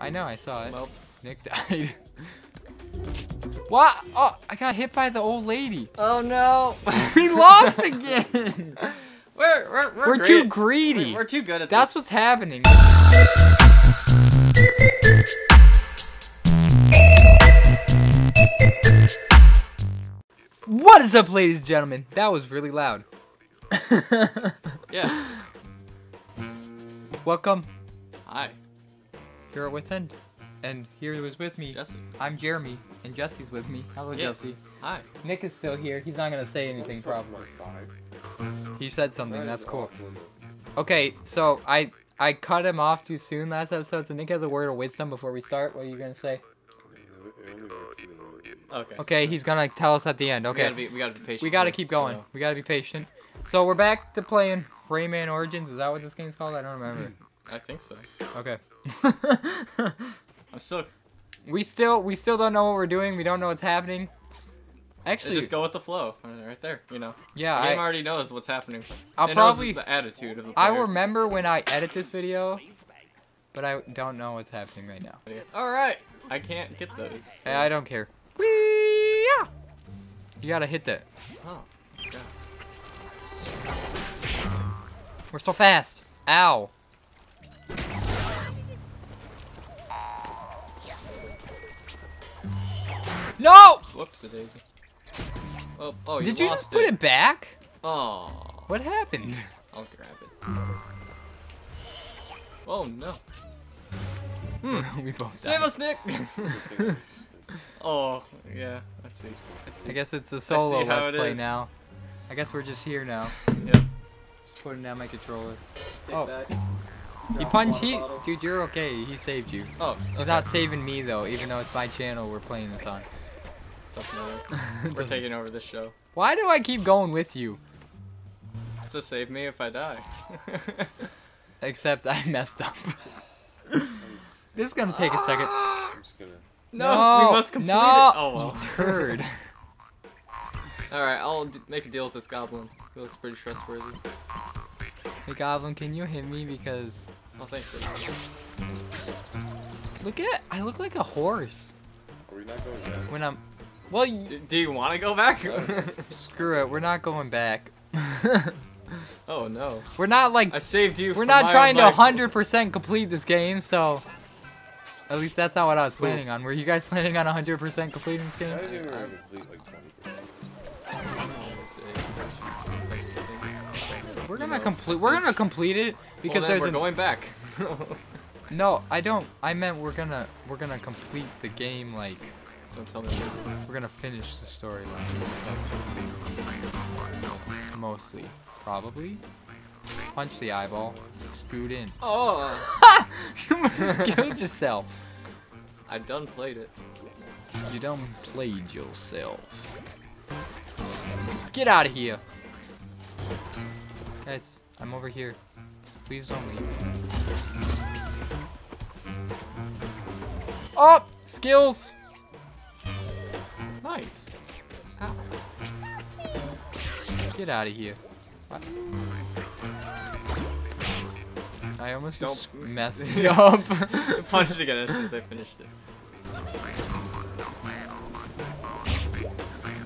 I know, I saw it. Well, Nick died. what? Oh, I got hit by the old lady. oh no. We lost again. we're we're, we're, We're too greedy. We're, we're too good at That's this. what's happening. What is up, ladies and gentlemen? That was really loud. Yeah. Welcome. Hi, You're at Witts End. And here he was with me. Jesse. I'm Jeremy, and Jesse's with me. Hello. Jesse. Hi. Nick is still here. He's not gonna say anything probably. He said something. That's cool. Okay, so I I cut him off too soon last episode. So Nick has a word of wisdom before we start. What are you gonna say? Okay. Okay, he's gonna tell us at the end. We Okay, gotta be, we gotta be patient. we gotta keep going. so- We gotta be patient. So we're back to playing Rayman Origins. Is that what this game's called? I don't remember. I think so. Okay. I'm still. we still we still don't know what we're doing. We don't know what's happening. Actually, just go with the flow, uh, right there. You know. yeah, the game I, already knows what's happening. I'll It probably the attitude of the I remember when I edit this video, but I don't know what's happening right now. All right. I can't get those. so- I don't care. Whee! Yeah. You gotta hit that. Oh. God. We're so fast. Ow. No! Whoops, it is. Oh, oh, you Did you just put it back? Oh, What happened? I'll grab it. Oh no! Hmm, we both Save died. us, Nick! oh, yeah, I see. I see. I guess it's a solo let's play is. now. I guess we're just here now. Yep. Just putting down my controller. Oh. that. He punched. He, dude, you're okay. He saved you. Oh, He's not saving me though, even though it's my channel we're playing this on. Doesn't matter. We're taking over this show. Why do I keep going with you? To save me if I die. Except I messed up. this is gonna take a second. Ah! I'm just gonna. no, we must complete no, it. Oh well. you turd. All right, I'll d- make a deal with this goblin. He looks pretty trustworthy. hey Goblin, can you hit me because Oh, thank you. look at I look like a horse Are we not going down? when I'm. Well, y D- do you want to go back? screw it. We're not going back. oh no! we're not like I saved you. we're from not trying to 100% complete this game, so. At least that's not what I was Cool. planning on. Were you guys planning on 100% completing this game? I think we're gonna complete like 20%. We're gonna complete. We're gonna complete it because well, there's we're a going back. No, I don't. I meant we're gonna we're gonna complete the game like Don't tell me. we're gonna finish the storyline. Mostly, probably. Punch the eyeball. Scoot in. Oh, you almost killed yourself. I done played it. You done played yourself. Get out of here. Guys, I'm over here. Please don't leave. Oh! Skills! Nice. Ow. Get out of here. What? I almost Don't- just messed it up. Punched it again as soon as I finished it.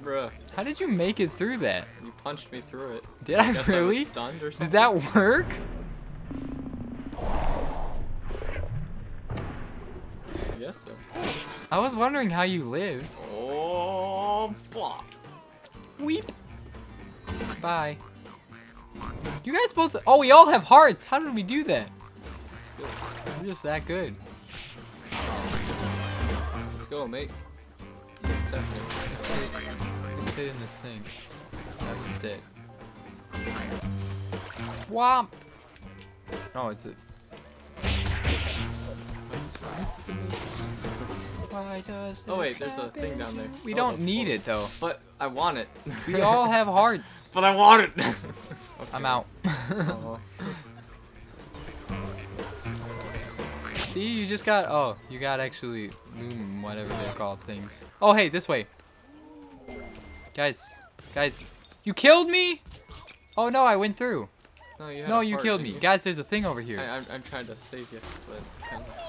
Bruh, How did you make it through that? you punched me through it. Did I Guess I was really? stunned or something? Did that work? Yes, sir. I was wondering how you lived. Oh, blah. Weep. Bye. You guys both. Oh, we all have hearts. How did we do that? I'm just that good. Let's go, mate. Let's let's hit in this thing. That was dead. Womp. Oh, it's a. Why does Oh, wait, there's a thing down there. We Oh, don't the need floor. it though. But I want it. We all have hearts. But I want it. I'm out. Oh. See, you just got. Oh, you got actually moon, whatever they're called things. Oh, hey, this way. Guys, guys, you killed me. Oh no, I went through. No, you, No, you heart, killed me. you? Guys, there's a thing over here. I, I'm, I'm trying to save you, but kind of stuff.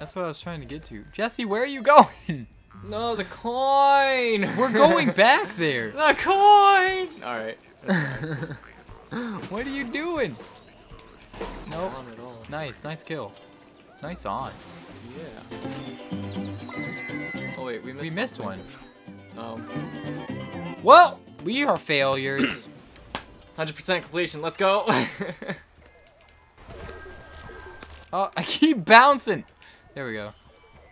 That's what I was trying to get to. Jesse, where are you going? No, the coin. We're going back there. The coin. All right. what are you doing? Nope. Not at all. Nice, nice kill. Nice on. Yeah. Oh wait, we missed. We missed something. one. Um, Well, we are failures. 100% completion. Let's go. oh, I keep bouncing. There we go.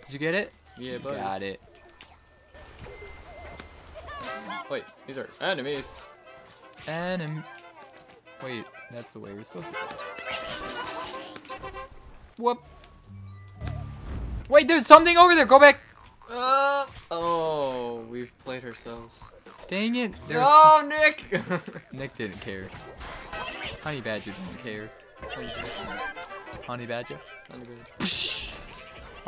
Did you get it? yeah, buddy. Got it. Wait, these are enemies. And wait, that's the way we're supposed to. Whoop. Wait, there's something over there. Go back. Uh, oh, we've played ourselves. Dang it. There's No, Nick. Nick didn't care. Honey Badger didn't care. Honey Badger.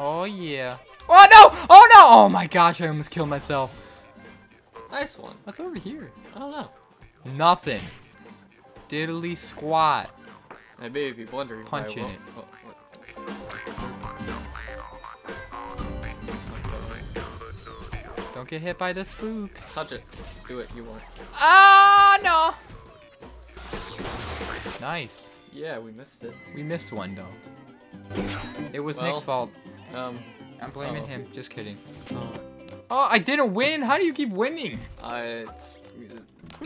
Oh yeah. Oh no! Oh no! Oh my gosh! I almost killed myself. nice one. What's over here? I don't know. Nothing. Diddly squat. I may be wondering. Punch in it. Oh, what- Let's go. Don't get hit by the spooks. Touch it. Do it. You want. Ah no! Nice. Yeah, we missed it. We missed one though. It was Well- Nick's fault. Um, I'm blaming oh. him. Just kidding. oh, Oh, I didn't win. How do you keep winning? I. It's,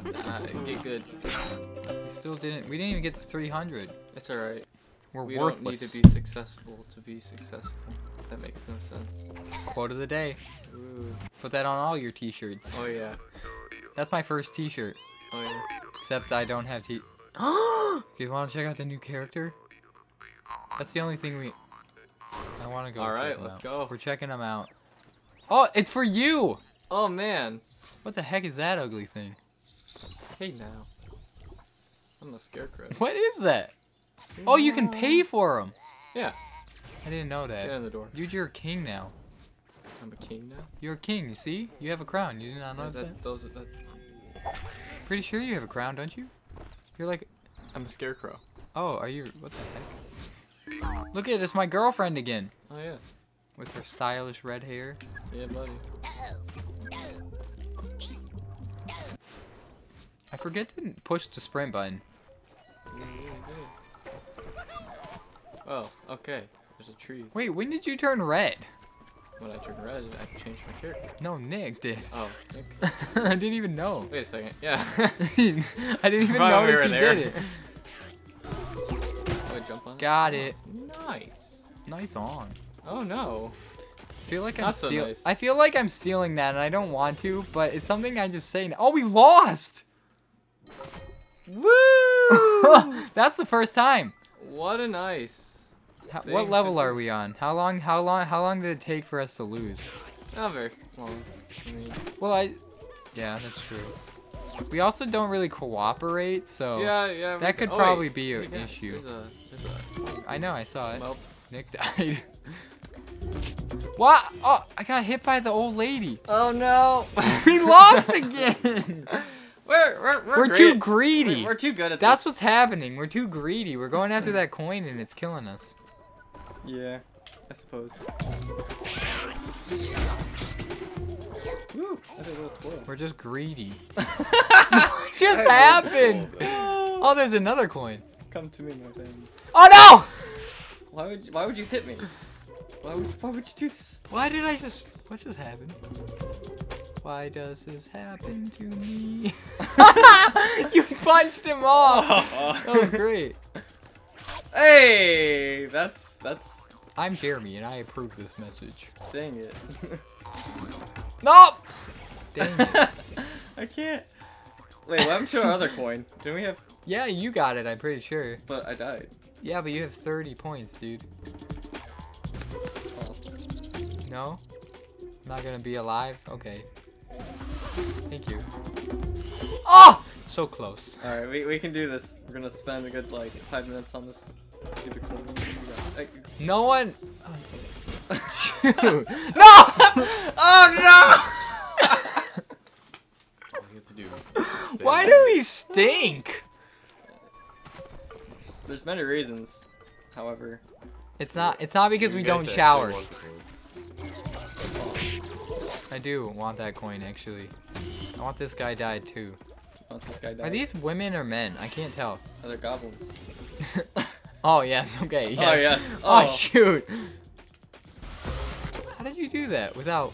nah, get good. We still didn't. We didn't even get to 300. It's alright. We're We worthless. don't need to be successful to be successful. That makes no sense. Quote of the day. Ooh. Put that on all your t-shirts. Oh yeah. That's my first t-shirt. Oh yeah. Except I don't have t- you want to check out the new character? That's the only thing we... I want to go All right, let's out. go. We're checking them out. Oh, it's for you! Oh man. What the heck is that ugly thing? Hey now. I'm a scarecrow. What is that? Oh, you can pay for them. Yeah. I didn't know that. Get in the door. Dude, you're a king now. I'm a king now. You're a king, you see? You have a crown. You did not No, notice that? that, those, that, Pretty sure you have a crown, don't you? You're like... I'm a scarecrow. Oh, are you... What the heck? Look at it, it's my girlfriend again. Oh yeah. With her stylish red hair. Yeah, buddy. I forget to push the sprint button. Oh, okay. There's a tree. Wait, when did you turn red? When I turned red, I changed my character. No, Nick did. Oh, Nick. I didn't even know. Wait a second. Yeah. I didn't even we notice he there. did it. Oh, jump on. Got it. Nice. Nice on. Oh no. I feel like I'm Not so nice. I feel like I'm stealing that, and I don't want to, but it's something I just say. Now. Oh, we lost! Woo! That's the first time. what a nice. How, what level are we on? How long? How long? How long did it take for us to lose? Not very long. I mean, Well, I. Yeah, that's true. We also don't really cooperate, so yeah, yeah. that could oh, probably wait. be an issue. There's a, there's a. I know, I saw it. Well, Nick died. what? Oh, I got hit by the old lady. oh no. we lost again. We're we're we're, We're too greedy. We're, we're too good at That's this. what's happening. We're too greedy. We're going after that coin and it's killing us. Yeah, I suppose. Woo! I did a little twirl. We're just greedy. what just happened? Oh, there's another coin. Come to me, my friend. Oh no! Why would you, why would you hit me? Why would why would you do this? Why did I just? What just happened? Why does this happen to me? you punched him off. That was great. hey, that's that's I'm Jeremy and I approve this message. dang it. Nope. Dang it. I can't. Wait, what happened to our other coin? Didn't we have? Yeah, you got it. I'm pretty sure. But I died. Yeah, but you have 30 points, dude. Oh. No? I'm not gonna be alive? Okay. Thank you. Oh! So close. All right, we we can do this. We're gonna spend a good like five minutes on this stupid coin. No one. Shoot. No! Oh All you have to do Why do we stink? There's many reasons. However, It's not. It's not because You we don't shower. want the coin. I do want that coin actually. I want this guy died too. Oh, this guy Are these women or men? I can't tell. Are they're goblins. oh yes. Okay. Oh, yes. Oh, yes. Oh, Oh. shoot. How did you do that without?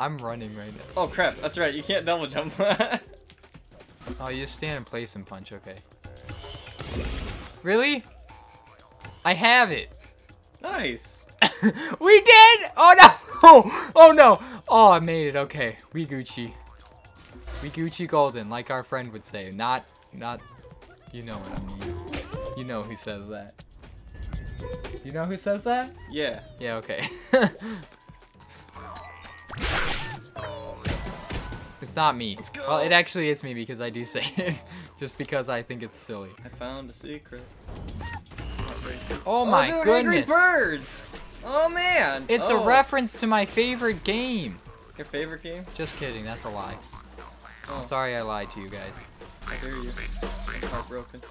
I'm running right now. Oh crap, that's right, you can't double jump. Oh, you just stand in place and punch. Okay. Really? I have it. nice. we did! Oh no! Oh no! Oh, I made it. Okay, we Gucci. We Gucci golden, like our friend would say. Not, not. You know what I mean. You know who says that. You know who says that? Yeah. Yeah. Okay. It's not me. Let's Well, it actually is me because I do say it, just because I think it's silly. I found a secret. Secret. Oh my dude, goodness! Angry Birds! Oh man! It's Oh. a reference to my favorite game. Your favorite game? Just kidding, that's a lie. Oh, I'm sorry I lied to you guys. I hear you. I'm heartbroken.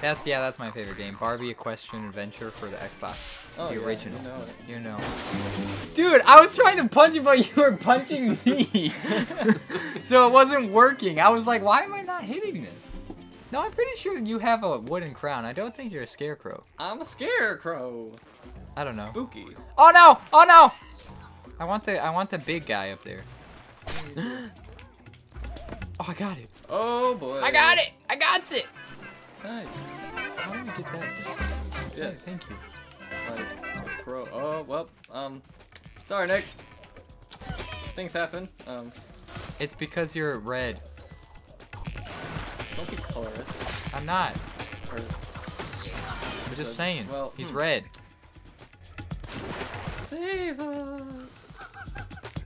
That's yeah, that's my favorite game. Barbie Equestrian Adventure for the Xbox. Oh, the yeah, original. You know. You know. Dude, I was trying to punch you, but you were punching me. so it wasn't working. I was like, why am I not hitting this? No, I'm pretty sure you have a wooden crown. I don't think you're a scarecrow. I'm a scarecrow. I don't know. Spooky. Oh no! Oh no! I want the I want the big guy up there. oh, I got it. Oh boy. I got it. I got it. Nice. How did I get that? Hey, Yes. thank you. Like. Oh well. Um. Sorry, Nick. Things happen. Um. It's because you're red. Don't be colorist. I'm not. Or I'm just saying. Well, he's hmm. red. save us.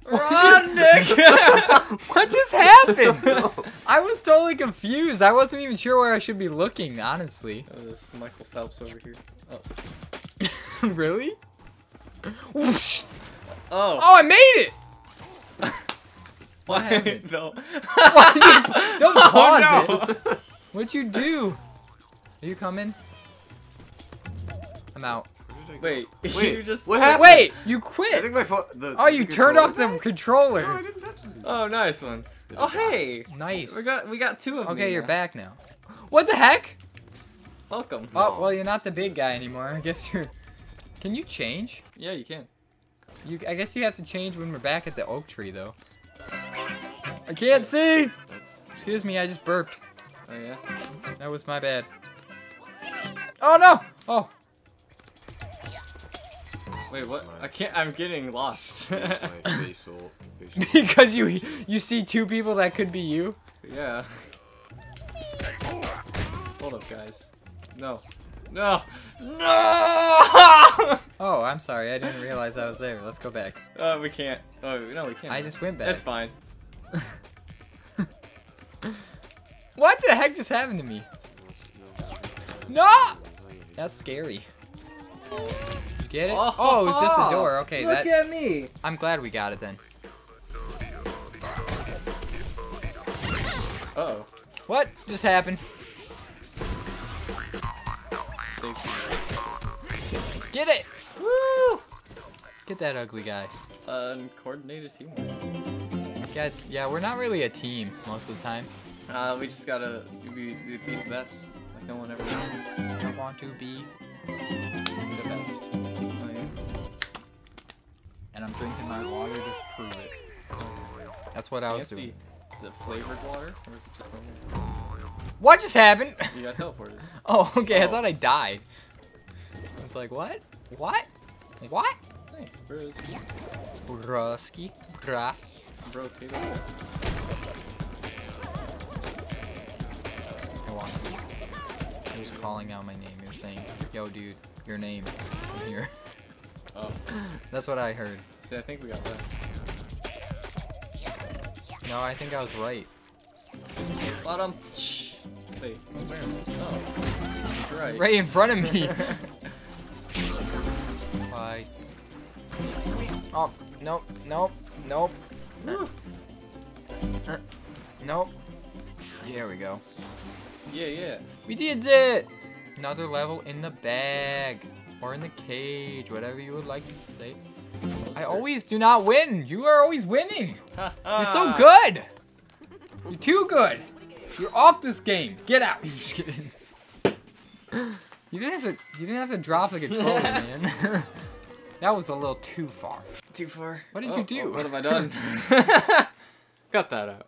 Run, Nick. what just happened? I was totally confused. I wasn't even sure where I should be looking, honestly. oh, this Michael Phelps over here. Oh. really? Whoosh. Oh. Oh, I made it! Why? happened? No. Oh, don't Oh, pause no. it. What'd you do? Are you coming? I'm out. Where did I go? Wait. Wait, you just. what happened? Wait, you I quit. think my phone. The, Oh, you the turned off the controller- controller. No, I didn't touch it. Oh, nice one. Did Oh, it die? hey. Nice. We got we got two of them. Okay, you're back now. What the heck? Welcome. Oh, well, you're not the big guy anymore. I guess you're. Can you change? Yeah, you can. You, I guess you have to change when we're back at the oak tree, though. I can't see. That's, Excuse me, I just burped. Oh yeah. That was my bad. Oh no! Oh, Wait, what? I can't. I'm getting lost. my facial. facial. because you you see two people that could be you. yeah. Hold up, guys. No. No. No. Oh, I'm sorry. I didn't realize I was there. Let's go back. uh, we can't. Oh no, we can't. I just went back. That's fine. What the heck just happened to me? No! That's scary. You get it? Oh, it's just a door. Okay, Look that. at me. I'm glad we got it then. Uh oh. What just happened? Safety. Get it! Woo! Get that ugly guy. Uncoordinated teamwork. Guys, yeah, we're not really a team most of the time. Uh, we just gotta be, be, be the best. Like no one ever was. I want to be the best. Oh yeah. And I'm drinking my water to prove it. That's what I was Fancy. doing. Is it flavored water or is it just normal? What just happened? You got teleported. oh, okay. I Oh. thought I died. I was like, what? What? What? Thanks, bros. Brusky. Bra. Bro. I. He was calling out my name. He was saying, yo, dude, your name. I'm here. Oh, That's what I heard. see, I think we got that. No, I think I was right. Bottom. Wait, where? Oh, right. Right in front of me. Bye. Oh, nope, nope, nope. Uh, uh, nope. Here we go. Yeah, yeah. We did it! Another level in the bag. Or in the cage, whatever you would like to say. I always do not win. You are always winning. You're so good. You're too good. You're off this game. Get out. Just kidding. You didn't have to. You didn't have to drop the controller, man. that was a little too far. Too far. What did Oh, you do? oh, what have I done? Cut that out.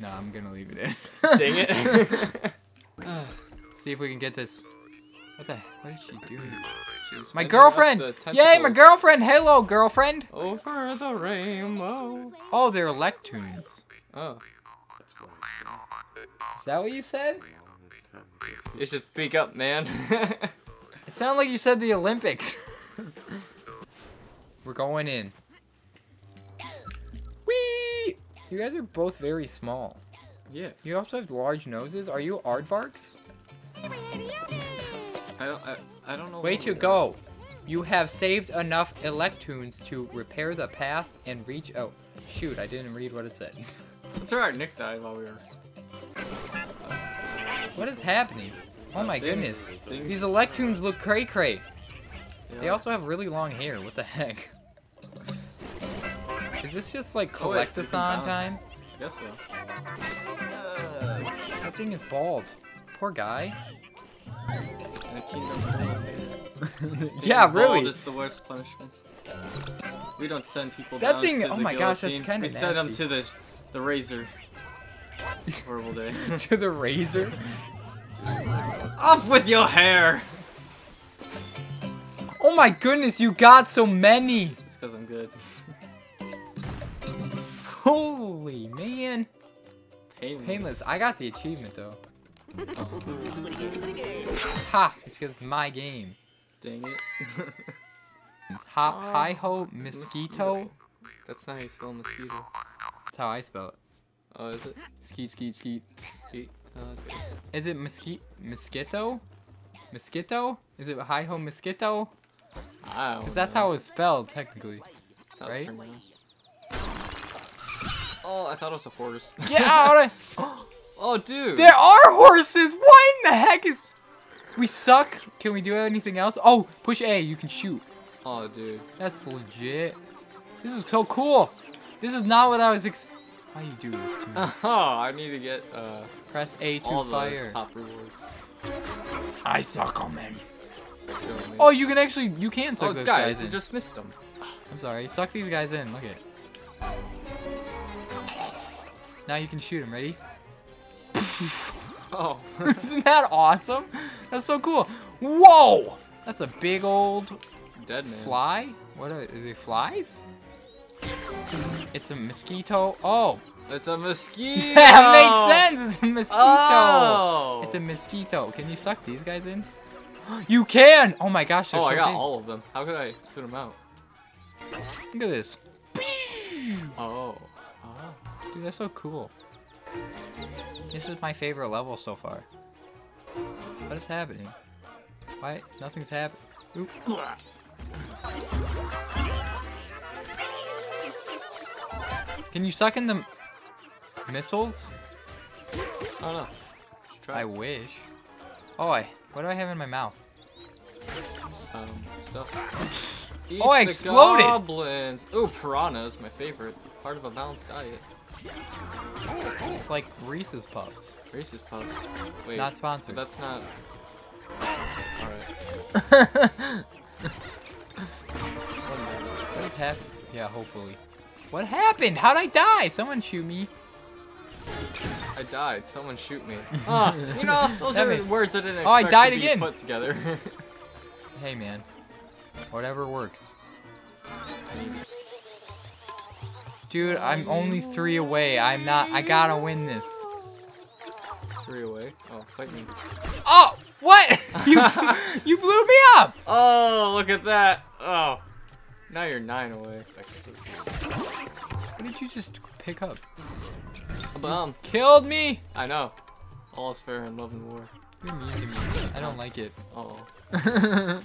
No, I'm gonna leave it in. Dang it. See if we can get this. What the? What is she doing? She's My girlfriend. the Yay, my girlfriend. Hello, girlfriend. Over the rainbow. Oh, they're Electoons. Oh. That's what I Is that what you said? said. You should speak up, man. It sounded like you said the Olympics. We're going in. Whee! You guys are both very small. yeah. You also have large noses. Are you aardvarks? I don't. I, I don't know. Way to go! You have saved enough Electoons to repair the path and reach. Oh, shoot! I didn't read what it said. It's alright. Nick died while we were. What is happening? Oh my goodness! These Electoons look cray cray. They also have really long hair. What the heck? Is this just like Oh, collectathon bounce. time? I guess so. Uh, That thing is bald. Poor guy. in a kingdom full of hate. yeah, Being bald really. is the worst punishment. We don't send people That down thing- oh my gosh, that's kinda We send them to the the razor. Horrible day. to the razor. Off with your hair! Oh my goodness, you got so many. It's because I'm good. Holy man. Painless. Painless. I got the achievement though. Ha! It's because it's my game. Dang it. Ha Oh, Hi ho mosquito. That's not how you spell mosquito. That's how I spell it. Oh, is it? Skeet skeet skeet. Skeet? Is it mosquito? Mosquito? Mosquito? Is it hi ho mosquito? Because that's know. how it's spelled technically. It's right? pronounced. Oh, I thought it was a horse. Get out! of oh, dude. There are horses. What in the heck is? We suck. Can we do anything else? Oh, push A. You can shoot. Oh, dude. That's legit. This is so cool. This is not what I was ex- Why you do this to me? Oh, I need to get uh, Press A to all the fire. top rewards. I suck on men. Show me. Oh, you can actually, you can suck oh those guys, guys you in. just missed them. I'm sorry. Suck these guys in. Look at it. Now you can shoot them. Ready? Oh. Isn't that awesome? That's so cool. Whoa! That's a big old Dead man. fly. What are, are they flies? It's a mosquito. Oh, It's a mosquito. that makes sense. It's a mosquito. Oh. It's a mosquito. Can you suck these guys in? You can. Oh my gosh. Oh, so I got big. all of them. How could I spit them out? Look at this. Oh, oh. Oh. Dude, that's so cool. This is my favorite level so far. What is happening? Why? Nothing's happening. Can you suck in the missiles? Oh no. I wish. Oh, I. What do I have in my mouth? um, stuff. Eat Oh, I exploded. Goblins. Ooh, piranhas, my favorite. Part of a balanced diet. It's like Reese's Puffs. Reese's Puffs. Wait, Not sponsored. that's not. Alright. What is happening? Yeah, hopefully. What happened? How'd I die? Someone shoot me. I died. Someone shoot me. Ah, you know, those That are may- words I didn't expect Oh, I died to be again. put together. Hey, man. Whatever works. Dude, I'm only three away. I'm not. I gotta win this. Three away. Oh, fight me. Oh, what? you, you blew me up. Oh, look at that. Oh. Now you're nine away. What did you just pick up? a Bum. Killed me. I know. All is fair in love and war. You're mean to me. I don't like it. Oh.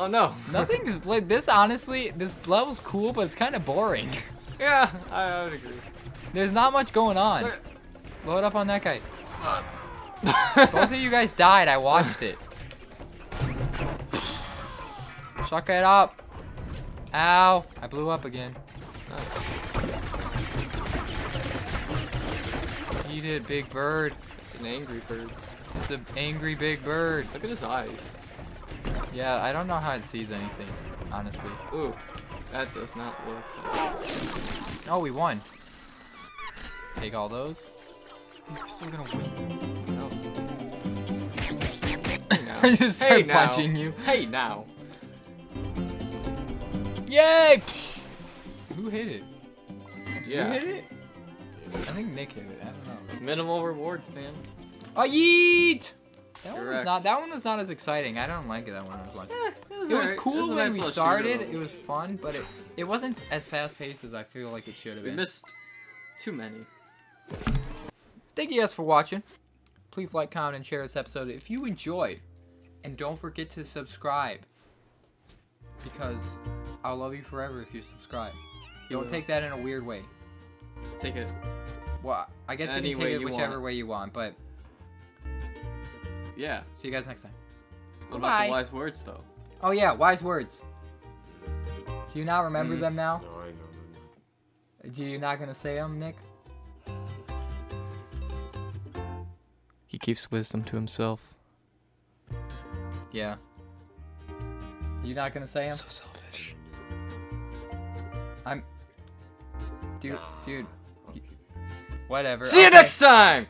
Oh no. Nothing is like this. Honestly, this level's cool, but it's kind of boring. Yeah, I, I would agree. There's not much going on. So, Load up on that guy. Both of you guys died. I watched it. Suck it up. Ow. I blew up again. Eat it, big bird. It's an angry bird. It's an angry big bird. Look at his eyes. Yeah, I don't know how it sees anything, honestly. Ooh, that does not look. Oh, we won. Take all those. We're still gonna win. No. Oh. Hey now. I just start Hey now. punching you. Hey now. Yay! Who hit it? Yeah. Who hit it? I think Nick hit it. I don't know. Minimal rewards, man. Oh, yeet! That one was not. That one was not as exciting. I don't like it. that one as much. Eh, It was alright. cool It was a when nice we started. It was fun, but it it wasn't as fast paced as I feel like it should have been. We been. missed too many. Thank you guys for watching. Please like, comment, and share this episode if you enjoyed. And don't forget to subscribe. Because I'll love you forever if you subscribe. You Don't take that in a weird way. Take it. Well, I guess Any you can take it whichever want. way you want, but Yeah. see you guys next time. What about the wise words though? Oh yeah, wise words. Do you not remember Mm. them now? No, I know, no, no. Do you not gonna say them, Nick? He keeps wisdom to himself. Yeah. You not gonna say them? selfish. I'm. Dude, dude, I'll keep it. whatever. See you Okay. next time!